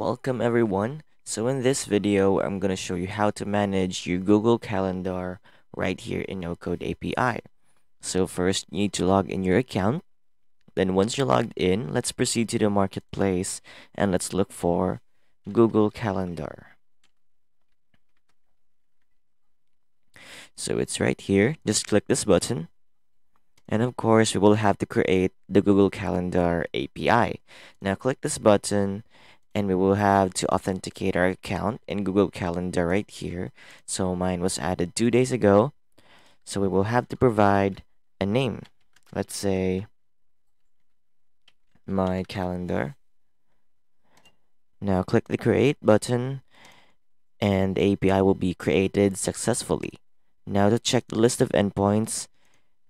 Welcome everyone. So in this video, I'm going to show you how to manage your Google Calendar right here in NoCode API. So first, you need to log in your account. Then once you're logged in, let's proceed to the marketplace and let's look for Google Calendar. So it's right here. Just click this button. And of course, we will have to create the Google Calendar API. Now click this button and we will have to authenticate our account in Google Calendar right here. So mine was added two days ago. So we will have to provide a name. Let's say my calendar. Now click the create button and the API will be created successfully. Now to check the list of endpoints,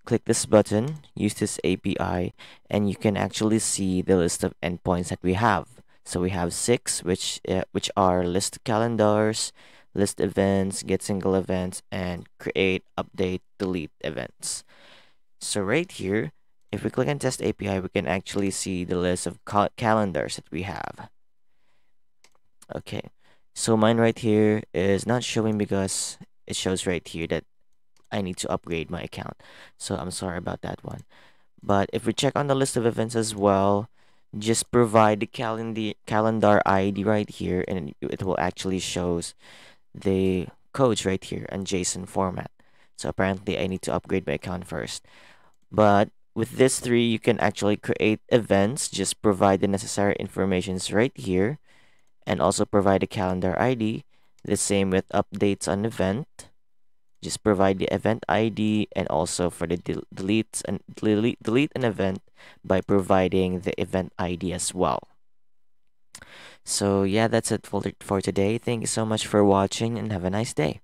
click this button, use this API, and you can actually see the list of endpoints that we have. So we have six, which uh, which are list calendars, list events, get single events, and create, update, delete events. So right here, if we click on test API, we can actually see the list of cal calendars that we have. Okay, so mine right here is not showing because it shows right here that I need to upgrade my account. So I'm sorry about that one. But if we check on the list of events as well, just provide the calendar calendar ID right here and it will actually shows the codes right here in JSON format. So apparently I need to upgrade my account first. But with this three, you can actually create events. Just provide the necessary informations right here and also provide a calendar ID. The same with updates on event just provide the event ID and also for the del delete and delete, delete an event by providing the event ID as well. So yeah, that's it for, today. Thank you so much for watching and have a nice day.